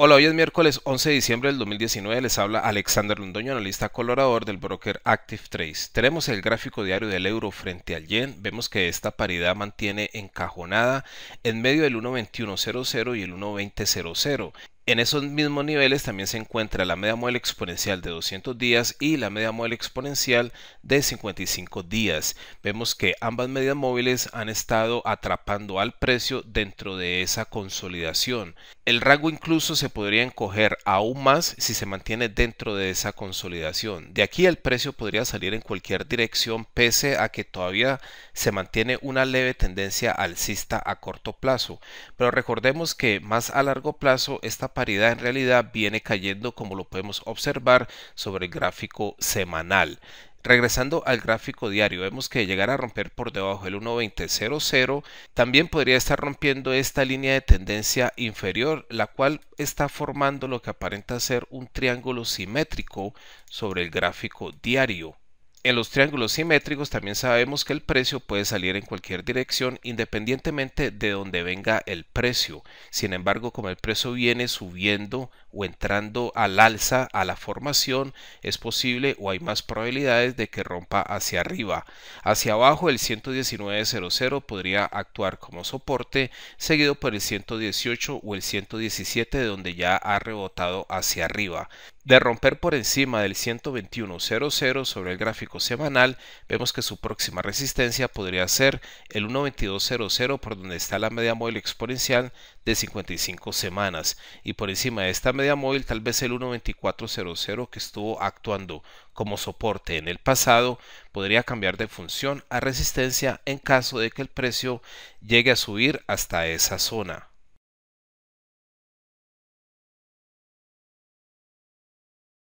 Hola, hoy es miércoles 11 de diciembre del 2019. Les habla Alexander Londoño, analista colorador del broker Active Trace. Tenemos el gráfico diario del euro frente al yen. Vemos que esta paridad mantiene encajonada en medio del 1.2100 y el 1.2000. En esos mismos niveles también se encuentra la media móvil exponencial de 200 días y la media móvil exponencial de 55 días. Vemos que ambas medias móviles han estado atrapando al precio dentro de esa consolidación. El rango incluso se podría encoger aún más si se mantiene dentro de esa consolidación. De aquí el precio podría salir en cualquier dirección pese a que todavía se mantiene una leve tendencia alcista a corto plazo. Pero recordemos que más a largo plazo esta paridad en realidad viene cayendo como lo podemos observar sobre el gráfico semanal. Regresando al gráfico diario, vemos que llegar a romper por debajo del 1.20.00 también podría estar rompiendo esta línea de tendencia inferior, la cual está formando lo que aparenta ser un triángulo simétrico sobre el gráfico diario. En los triángulos simétricos también sabemos que el precio puede salir en cualquier dirección independientemente de donde venga el precio. Sin embargo, como el precio viene subiendo o entrando al alza a la formación, es posible o hay más probabilidades de que rompa hacia arriba. Hacia abajo el 119.00 podría actuar como soporte, seguido por el 118 o el 117 de donde ya ha rebotado hacia arriba. De romper por encima del 121.00 sobre el gráfico semanal, vemos que su próxima resistencia podría ser el 1.22.00 por donde está la media móvil exponencial de 55 semanas y por encima de esta media móvil tal vez el 1.24.00 que estuvo actuando como soporte en el pasado podría cambiar de función a resistencia en caso de que el precio llegue a subir hasta esa zona.